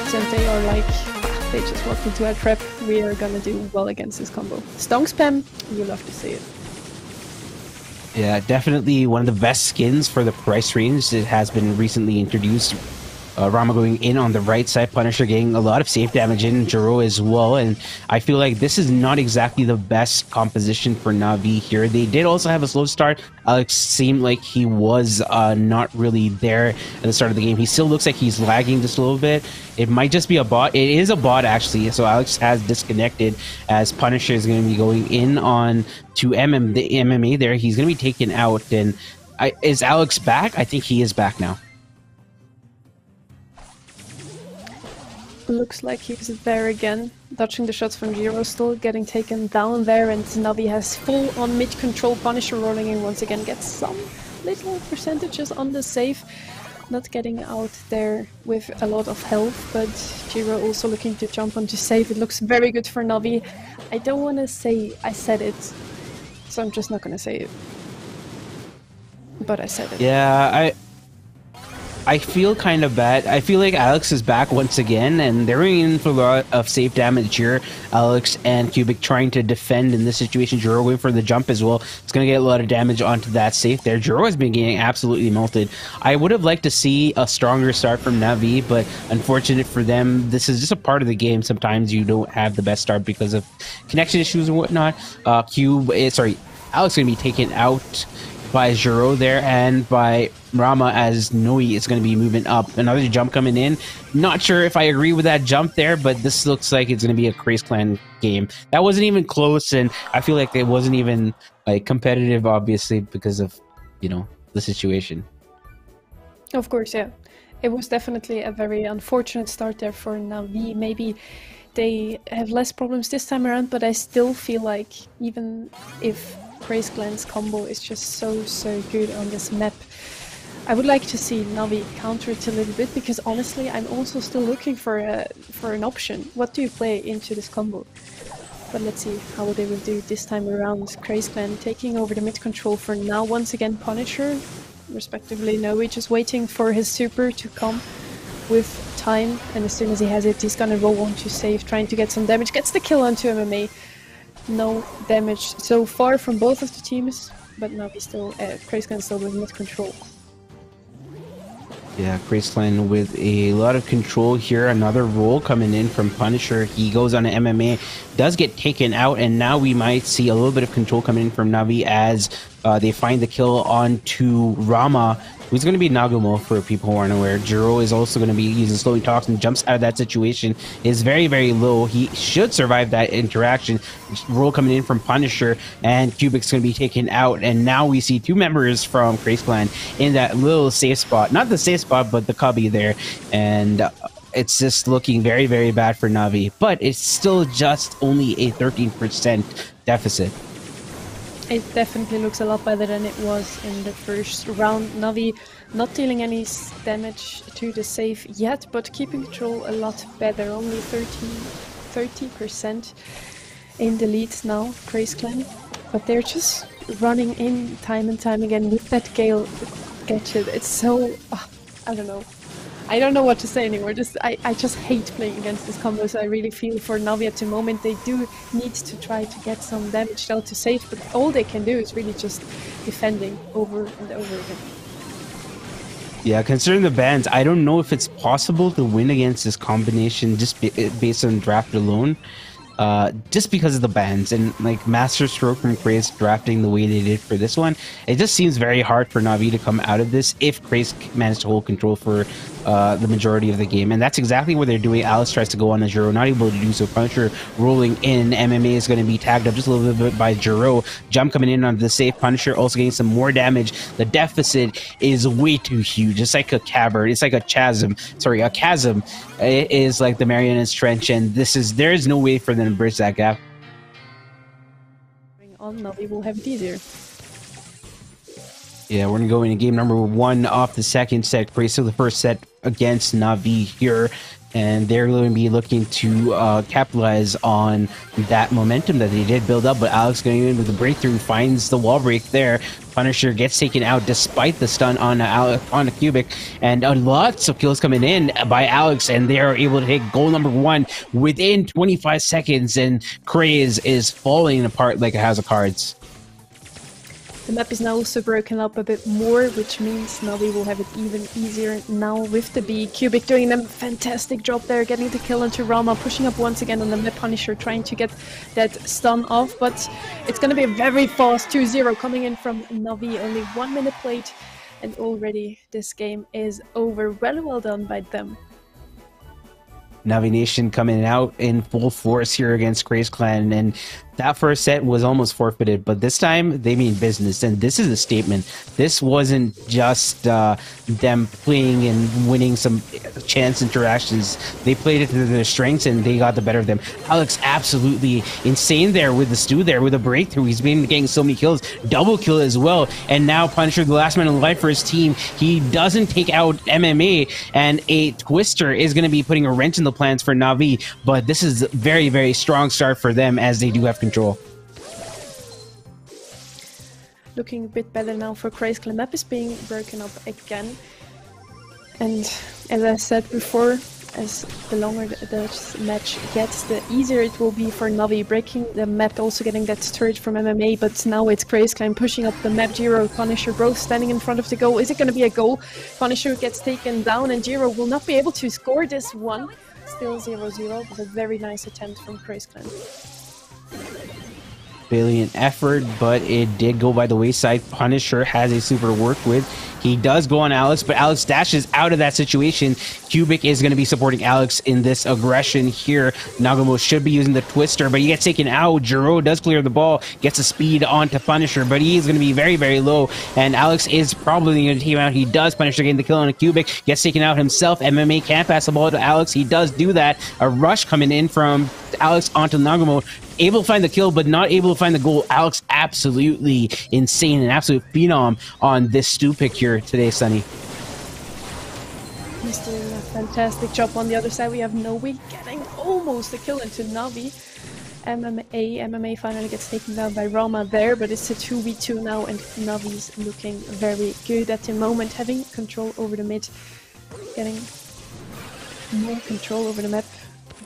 threat and they are like, ah, they just walked into a trap. We are gonna do well against this combo. Stonk spam, you love to see it. Yeah, definitely one of the best skins for the price range that has been recently introduced. Uh, Rama going in on the right side, Punisher getting a lot of safe damage in, Jero as well. And I feel like this is not exactly the best composition for Navi here. They did also have a slow start. Alex seemed like he was uh, not really there at the start of the game. He still looks like he's lagging just a little bit. It might just be a bot. It is a bot actually. So Alex has disconnected as Punisher is going to be going in on to MM the MMA there. He's going to be taken out. And I, is Alex back? I think he is back now. Looks like he's there again, dodging the shots from Jero, still getting taken down there, and Navi has full on mid control. Punisher rolling in once again, gets some little percentages on the save. Not getting out there with a lot of health, but Jiro also looking to jump onto save. It looks very good for Navi. I don't want to say I said it, so I'm just not going to say it. But I said it. Yeah, I I feel kind of bad. I feel like Alex is back once again, and they're in for a lot of safe damage here. Alex and Cubic trying to defend in this situation. Juro going for the jump as well. It's going to get a lot of damage onto that safe there. Juro has been getting absolutely melted. I would have liked to see a stronger start from Navi, but unfortunate for them, this is just a part of the game. Sometimes you don't have the best start because of connection issues and whatnot. Uh, Cube, eh, sorry, Alex going to be taken out by Juro there and by Rama as Noe is going to be moving up. Another jump coming in. Not sure if I agree with that jump there, but this looks like it's going to be a Craze Clan game. That wasn't even close, and I feel like it wasn't even like competitive, obviously, because of you know the situation. Of course, yeah. It was definitely a very unfortunate start there for Navi. Maybe they have less problems this time around, but I still feel like even if Craze Clan's combo is just so, so good on this map, I would like to see Navi counter it a little bit because honestly I'm also still looking for a for an option. What do you play into this combo? But let's see how they will do this time around. Craze Clan taking over the mid control for now. Once again Punisher, respectively Noe, just waiting for his super to come with time and as soon as he has it he's gonna roll on to save, trying to get some damage. Gets the kill onto MMA. No damage so far from both of the teams, but Navi still, uh, Craze Clan still with mid control. Yeah, Craze Clan with a lot of control here. Another roll coming in from Punisher. He goes on an MMA, does get taken out, and now we might see a little bit of control coming in from Navi as uh, they find the kill onto Rama who's going to be Nagumo for people who aren't aware. Jiro is also going to be using Slowing Toxin, jumps out of that situation, is very, very low. He should survive that interaction. Roll coming in from Punisher, and Cubic's going to be taken out. And now we see two members from Craze Clan in that little safe spot. Not the safe spot, but the cubby there. And. Uh, it's just looking very, very bad for Navi, but it's still just only a 13% deficit. It definitely looks a lot better than it was in the first round. Navi not dealing any damage to the save yet, but keeping control a lot better. Only 30, percent in the lead now, Craze Clan. But they're just running in time and time again with that Gale gadget. It's so... Oh, I don't know. I don't know what to say anymore. Just I, I just hate playing against this combo, so I really feel for Navi at the moment. They do need to try to get some damage dealt to save, but all they can do is really just defending over and over again. Yeah, considering the bans, I don't know if it's possible to win against this combination just based on draft alone uh, just because of the bans and like Master Stroke from Craze drafting the way they did for this one, it just seems very hard for Navi to come out of this if Craze managed to hold control for uh, the majority of the game. And that's exactly what they're doing. Alex tries to go on a Jiro, not able to do so. Punisher rolling in. MMA is going to be tagged up just a little bit by Jiro. Jump coming in on the safe. Punisher also getting some more damage. The deficit is way too huge. It's like a cavern. It's like a chasm. Sorry, a chasm. It is like the Marianas Trench. And this is, there is no way for them to bridge that gap. On Navi will have it easier. Yeah, we're gonna go into game number one off the second set. Brace of the first set against Navi here. And they're going to be looking to uh, capitalize on that momentum that they did build up. But Alex going in with the breakthrough finds the wall break there. Punisher gets taken out despite the stun on Alex, on the cubic, and uh, lots of kills coming in by Alex, and they are able to take goal number one within 25 seconds. And Craze is falling apart like a house of cards. The map is now also broken up a bit more, which means now we will have it even easier now with the B. Cubic doing a fantastic job there, getting the kill onto Rama, pushing up once again on the map Punisher, trying to get that stun off, but it's going to be a very fast 2-0 coming in from Navi, only one minute played, and already this game is over. Well, well done by them. Navi Nation coming out in full force here against Craze Clan, and that first set was almost forfeited, but this time they mean business, and this is a statement. This wasn't just uh, them playing and winning some chance interactions. They played it to their strengths, and they got the better of them. Alex absolutely insane there with the Stu there with a breakthrough. He's been getting so many kills, double kill as well, and now Punisher, the last man alive for his team, he doesn't take out MMA, and a Twister is going to be putting a wrench in the plans for Navi. But this is very, very strong start for them as they do have control. Looking a bit better now for Craze Clan. Map is being broken up again. And as I said before, as the longer the match gets, the easier it will be for Navi breaking the map, also getting that turret from MMA, but now it's Craze Clan pushing up the map, Jiro, Punisher both standing in front of the goal. Is it going to be a goal? Punisher gets taken down and Jiro will not be able to score this one. Still 0-0, but a very nice attempt from Craze Effort, but it did go by the wayside. Punisher has a super work with. He does go on Alex, but Alex dashes out of that situation. Cubic is going to be supporting Alex in this aggression here. Nagumo should be using the twister, but he gets taken out. Jiro does clear the ball, gets a speed onto Punisher, but he is going to be very, very low. And Alex is probably going to take him out. He does. Punisher getting the kill on a Cubic, gets taken out himself. MMA can't pass the ball to Alex. He does do that. A rush coming in from Alex onto Nagumo able to find the kill, but not able to find the goal. Alex absolutely insane, an absolute phenom on this Stu pick here today, Sunny. He's doing a fantastic job on the other side. We have Noe getting almost a kill into Navi. MMA, MMA finally gets taken down by Rama there, but it's a 2v2 now and Navi's looking very good at the moment, having control over the mid, getting more control over the map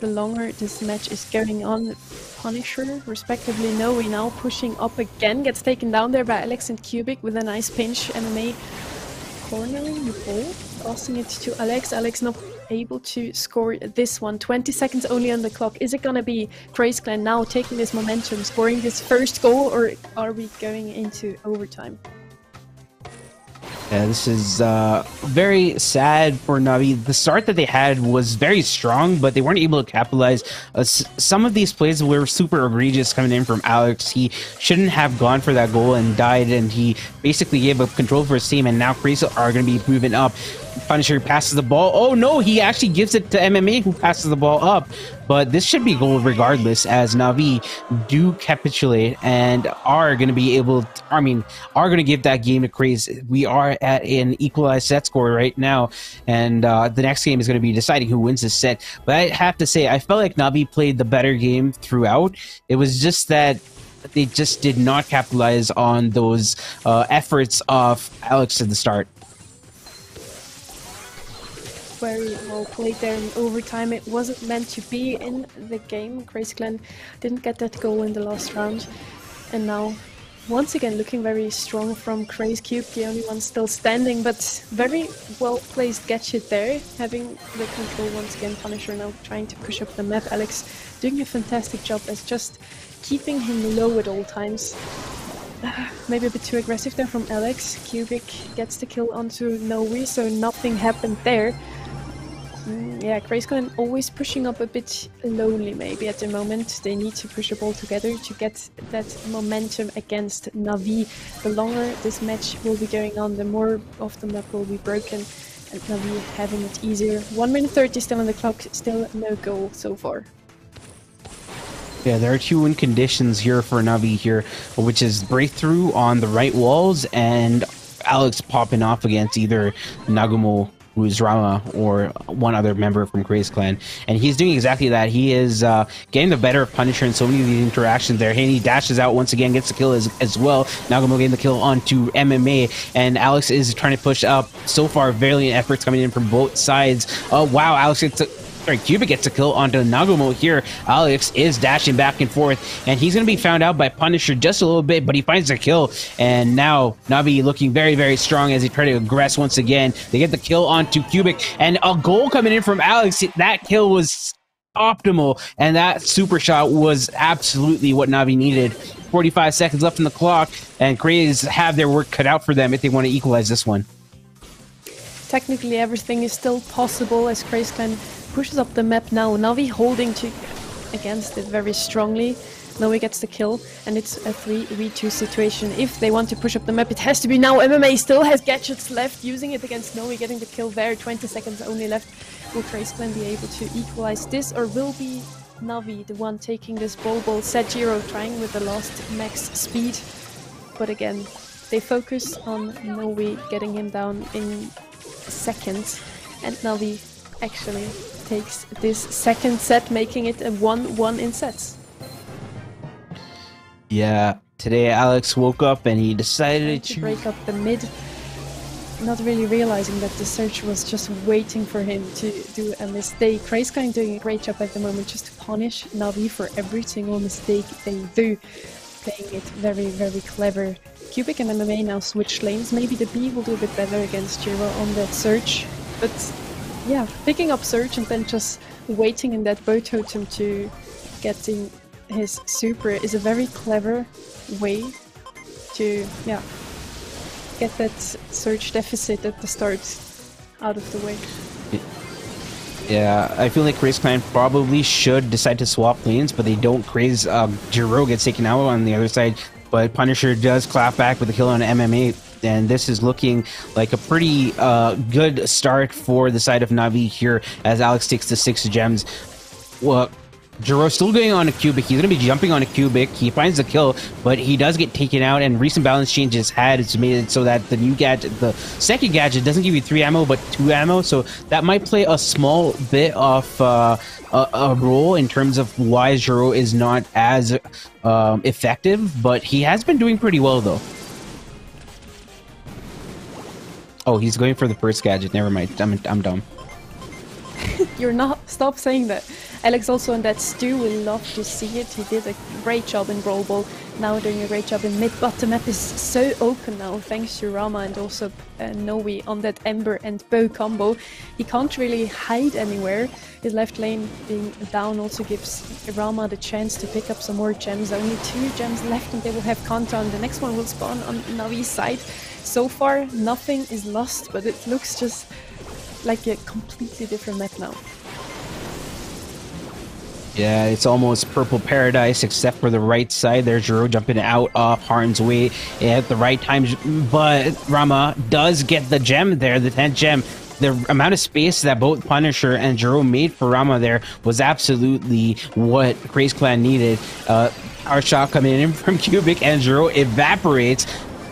the longer this match is going on. Punisher, respectively, Noe now pushing up again, gets taken down there by Alex and Cubic with a nice pinch. MMA cornering the ball, passing it to Alex. Alex not able to score this one. 20 seconds only on the clock. Is it gonna be Craze Clan now taking this momentum, scoring this first goal, or are we going into overtime? Yeah, this is uh, very sad for Navi. The start that they had was very strong, but they weren't able to capitalize. Uh, some of these plays were super egregious coming in from Alex. He shouldn't have gone for that goal and died, and he basically gave up control for his team, and now Crazy are going to be moving up. Punisher passes the ball. Oh no, he actually gives it to MMA who passes the ball up. But this should be goal regardless as Navi do capitulate and are going to be able to, I mean, are going to give that game a craze. We are at an equalized set score right now. And uh, the next game is going to be deciding who wins this set. But I have to say, I felt like Navi played the better game throughout. It was just that they just did not capitalize on those uh, efforts of Alex at the start very well played there in overtime. It wasn't meant to be in the game. Craze Clan didn't get that goal in the last round. And now, once again, looking very strong from Crazy Cube, the only one still standing, but very well placed gadget there, having the control once again. Punisher now trying to push up the map. Alex doing a fantastic job as just keeping him low at all times. Maybe a bit too aggressive there from Alex. Cubic gets the kill onto Noe, so nothing happened there. Mm, yeah, Craze Clan always pushing up a bit lonely maybe at the moment. They need to push up all together to get that momentum against Navi. The longer this match will be going on, the more of the map will be broken and Navi having it easier. 1 minute 30 still on the clock, still no goal so far. Yeah, there are two win conditions here for Navi here, which is breakthrough on the right walls and Alex popping off against either Nagumo who's Rama or one other member from Craze Clan, and he's doing exactly that. He is uh, getting the better of Punisher in so many of these interactions there. He dashes out once again, gets the kill as, as well. Nagumo getting the kill onto MMA, and Alex is trying to push up. So far, valiant efforts coming in from both sides. Oh wow, Alex gets. Sorry, Cubic gets a kill onto Nagumo here. Alex is dashing back and forth, and he's going to be found out by Punisher just a little bit, but he finds a kill. And now Navi looking very, very strong as he try to aggress once again. They get the kill onto Cubic, and a goal coming in from Alex. That kill was optimal, and that super shot was absolutely what Navi needed. 45 seconds left in the clock, and Craze have their work cut out for them if they want to equalize this one. Technically, everything is still possible as Craze Clan pushes up the map now. Navi holding to against it very strongly. Navi gets the kill, and it's a 3v2 situation. If they want to push up the map, it has to be now. MMA still has gadgets left, using it against Navi, getting the kill there. 20 seconds only left. Will Craze Clan be able to equalize this, or will be Navi the one taking this ball ball? Sajiro trying with the last max speed, but again, they focus on Navi getting him down in seconds, and Navi actually takes this second set, making it a 1-1 in sets. Yeah, today Alex woke up and he decided to, to break up the mid, not really realizing that the Surge was just waiting for him to do a mistake. Clan doing a great job at the moment just to punish Navi for every single mistake they do, playing it very, very clever. Cubic and MMA now switch lanes. Maybe the B will do a bit better against Jiro on that Surge, but yeah, picking up Surge and then just waiting in that Bo totem to getting his super is a very clever way to, yeah, get that Surge deficit at the start out of the way. Yeah, I feel like Craze Clan probably should decide to swap lanes, but they don't. Craze um, Jiro gets taken out on the other side, but Punisher does clap back with a kill on MMA and this is looking like a pretty uh, good start for the side of Navi here as Alex takes the six gems. Well, Jiro still going on a cubic. He's going to be jumping on a cubic. He finds the kill, but he does get taken out. And recent balance changes had it's made it so that the new gadget, the second gadget, doesn't give you three ammo but two ammo. So that might play a small bit of uh, a, a, role in terms of why Jiro is not as um, effective. But he has been doing pretty well though. Oh, he's going for the first gadget. Never mind. I'm, I'm dumb. You're not. Stop saying that. Alex also on that Stu. We love to see it. He did a great job in Brawl Ball. Now doing a great job in mid. But the map is so open now, thanks to Rama and also uh, Noe on that Ember and Bo combo. He can't really hide anywhere. His left lane being down also gives Rama the chance to pick up some more gems. Only two gems left and they will have Kanta. The next one will spawn on Navi's side. So far, nothing is lost, but it looks just like a completely different map now. Yeah, it's almost purple paradise, except for the right side. There's Jiro jumping out off harm's way at the right time. But Rama does get the gem there, the 10th gem. The amount of space that both Punisher and Jiro made for Rama there was absolutely what Craze Clan needed. Uh, our shot coming in from Cubic and Jiro evaporates.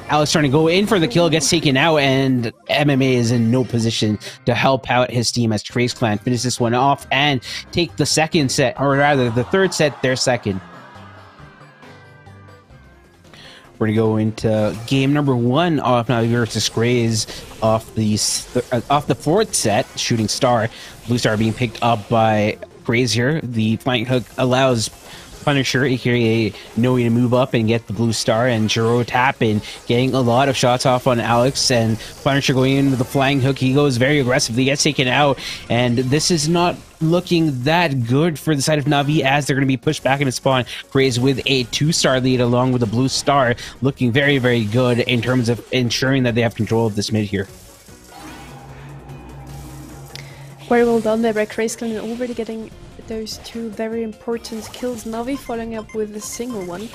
Alex trying to go in for the kill, gets taken out, and MMA is in no position to help out his team as Craze Clan finishes this one off and take the second set, or rather the third set, their second. We're gonna go into game number one off Navi versus Craze off the uh, off the fourth set, Shooting Star. Blue Star being picked up by Craze here. The flank hook allows Punisher, aka Noe, to move up and get the blue star, and Jiro tapping, getting a lot of shots off on Alex, and Punisher going in with the flying hook. He goes very aggressively, gets taken out, and this is not looking that good for the side of Navi as they're going to be pushed back into spawn. Craze with a two-star lead along with a blue star, looking very, very good in terms of ensuring that they have control of this mid here. Very well done there by Craze Clan already getting those two very important kills. Navi following up with a single one.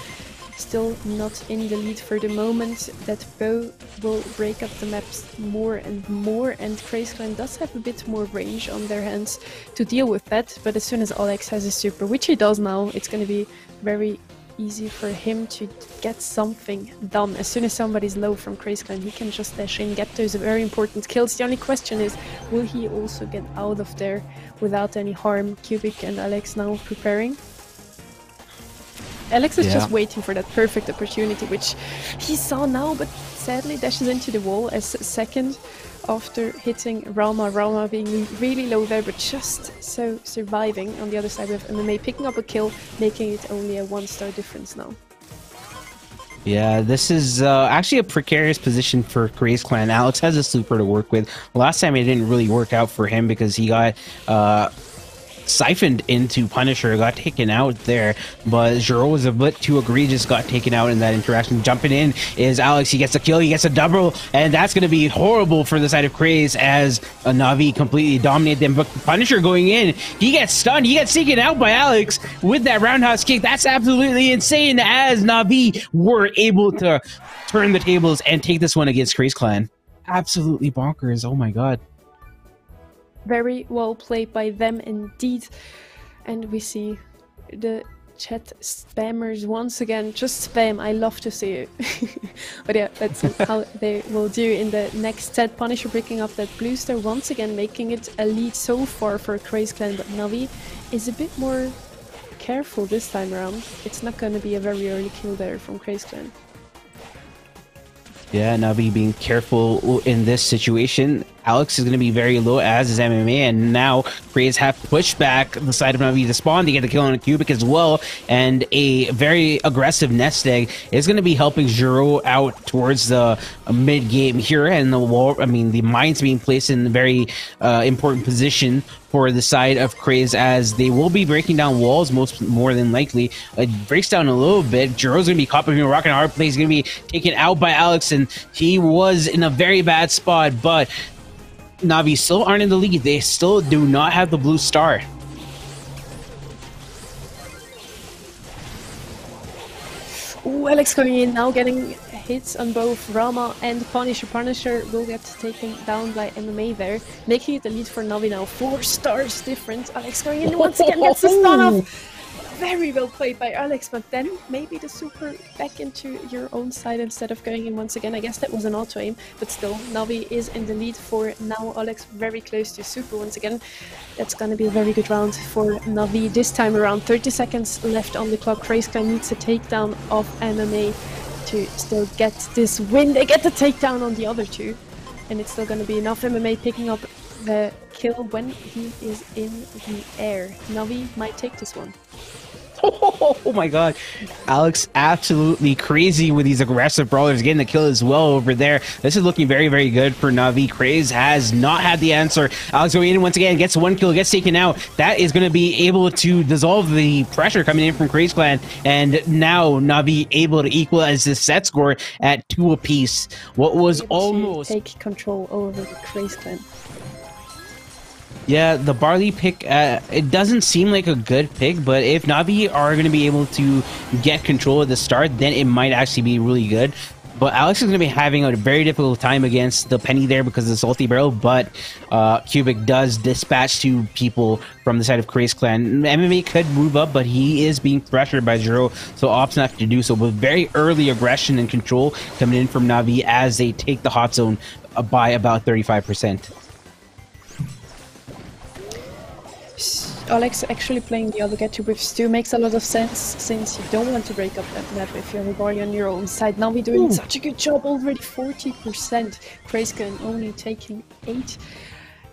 Still not in the lead for the moment. That Bo will break up the maps more and more and Craze Clan does have a bit more range on their hands to deal with that. But as soon as Alex has a super, which he does now, it's going to be very easy for him to get something done. As soon as somebody's low from Craze Clan, he can just dash in, get those very important kills. The only question is, will he also get out of there without any harm? Cubic and Alex now preparing. Alex is yeah. just waiting for that perfect opportunity, which he saw now, but sadly dashes into the wall as second after hitting Rama. Rama being really low there, but just so surviving. On the other side, we have MMA picking up a kill, making it only a one-star difference now. Yeah, this is uh, actually a precarious position for Craze Clan. Alex has a super to work with. Last time it didn't really work out for him because he got uh, siphoned into Punisher, got taken out there, but Jero was a bit too egregious, got taken out in that interaction. Jumping in is Alex, he gets a kill, he gets a double, and that's going to be horrible for the side of Craze as a Navi completely dominated them. But Punisher going in, he gets stunned, he gets taken out by Alex with that roundhouse kick. That's absolutely insane as Navi were able to turn the tables and take this one against Craze Clan. Absolutely bonkers. Oh my god. Very well played by them indeed. And we see the chat spammers once again. Just spam, I love to see it. but yeah, that's how they will do in the next set. Punisher picking up that blue star once again, making it a lead so far for Craze Clan. But Navi is a bit more careful this time around. It's not going to be a very early kill there from Craze Clan. Yeah, Navi being careful in this situation. Alex is going to be very low as is MMA, and now Craze have pushed back the side of Navi to spawn to get the kill on a Cubic as well, and a very aggressive nest egg is going to be helping Jero out towards the mid game here, and the wall. I mean, the mines being placed in a very uh, important position for the side of Craze as they will be breaking down walls most more than likely. It breaks down a little bit. Jero's gonna be caught between rock and a hard place. He's gonna be taken out by Alex, and he was in a very bad spot. But Navi still aren't in the lead. They still do not have the blue star. Ooh, Alex coming in now, getting hits on both Rama and Punisher. Punisher will get taken down by MMA there, making it the lead for Navi now. Four stars difference. Alex going in once again, gets the stun off very well played by Alex, but then maybe the super back into your own side instead of going in once again. I guess that was an auto aim, but still, Navi is in the lead for now. Alex very close to super once again. That's gonna be a very good round for Navi this time around. 30 seconds left on the clock. Clan needs a takedown of MMA to still get this win. They get the takedown on the other two, and it's still gonna be enough. MMA picking up the kill when he is in the air. Navi might take this one. Oh my god. Alex absolutely crazy with these aggressive brawlers getting the kill as well over there. This is looking very, very good for Navi. Craze has not had the answer. Alex going in once again, gets one kill, gets taken out. That is going to be able to dissolve the pressure coming in from Craze Clan. And now Navi able to equalize the set score at two apiece. What was almost... Take control over the Craze Clan. Yeah, the barley pick, uh, it doesn't seem like a good pick, but if Navi are going to be able to get control at the start, then it might actually be really good. But Alex is going to be having a very difficult time against the Penny there because of the Salty Barrel, but uh, Cubic does dispatch two people from the side of Craze Clan. MMA could move up, but he is being pressured by Jiro, so opts not to do so. With very early aggression and control coming in from Navi as they take the hot zone by about 35%. Alex actually playing the other get with Stu makes a lot of sense since you don't want to break up that map if you're a on your own side. Now we're doing Ooh. such a good job already, 40%. Craze Clan only taking 8.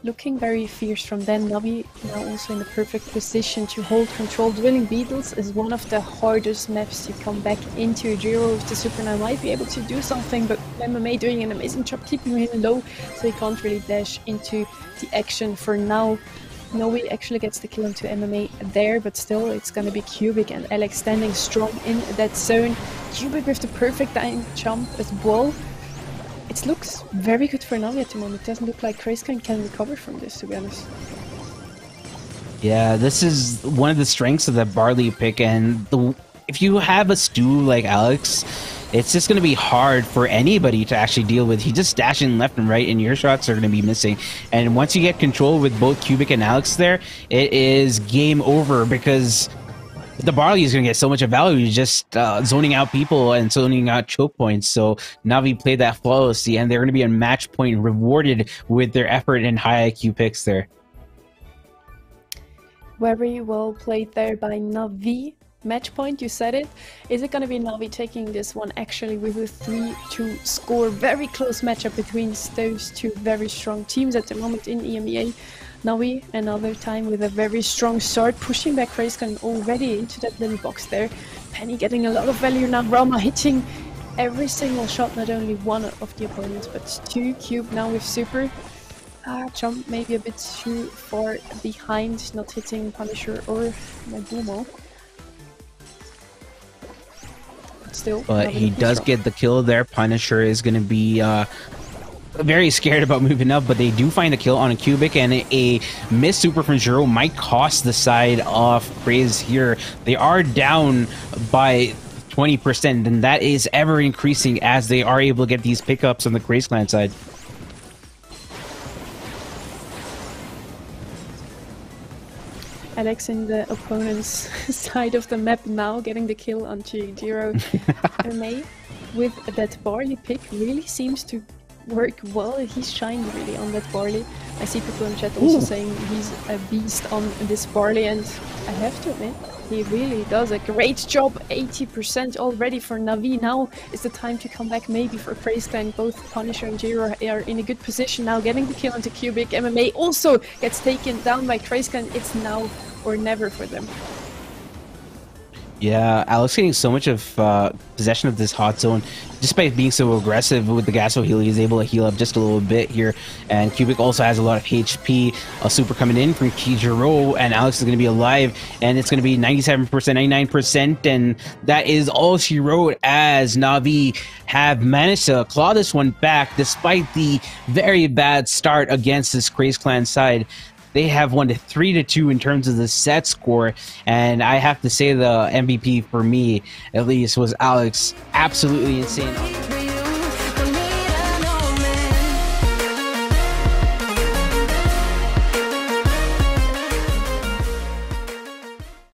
Looking very fierce from them. Navi now also in the perfect position to hold control. Dueling Beetles is one of the hardest maps to come back into. Jero with the Super now might be able to do something, but MMA doing an amazing job keeping him low, so he can't really dash into the action for now. Noe actually gets the kill into MMA there, but still it's gonna be Cubic and Alex standing strong in that zone. Cubic with the perfect time jump as well. It looks very good for Navi at the moment. It doesn't look like Craze Clan can recover from this, to be honest. Yeah, this is one of the strengths of the Barley pick, and the, if you have a Stu like Alex, it's just going to be hard for anybody to actually deal with. He just dashing left and right, and your shots are going to be missing. And once you get control with both Cubic and Alex there, it is game over because the barley is going to get so much of value just uh, zoning out people and zoning out choke points. So Navi played that flawlessly, and they're going to be a match point rewarded with their effort and high IQ picks there. Very well played there by Navi. Match point, you said it. Is it going to be Navi taking this one actually with a 3-2 score? Very close matchup between those two very strong teams at the moment in EMEA. Navi another time with a very strong start, pushing back Craze Clan already into that little box there. Penny getting a lot of value now, Rama hitting every single shot, not only one of the opponents, but two. Cube now with super. Ah, jump maybe a bit too far behind, not hitting Punisher or Nagumo. Still. But he does get the kill there. Punisher is going to be uh, very scared about moving up, but they do find a kill on a Cubic, and a, a miss super from Jiro might cost the side off Craze here. They are down by 20%, and that is ever increasing as they are able to get these pickups on the Craze Clan side. Alex in the opponent's side of the map now, getting the kill on Jiro. May with that barley pick really seems to work well. He's shining really on that barley. I see people in chat also Ooh. saying he's a beast on this barley, and I have to admit, he really does a great job. 80% already for Navi. Now is the time to come back maybe for Craze Clan. Both Punisher and Jiro are in a good position now, getting the kill onto Cubic. MMA also gets taken down by Craze Clan. It's now or never for them. Yeah, Alex getting so much of uh, possession of this hot zone, despite being so aggressive with the Gaso heal, he's able to heal up just a little bit here. And Cubic also has a lot of HP. A super coming in from Kijiro, and Alex is going to be alive, and it's going to be 97%, 99%, and that is all she wrote as Navi have managed to claw this one back despite the very bad start against this Craze Clan side they have won to three to two in terms of the set score. And I have to say the MVP for me, at least, was Alex. Absolutely insane.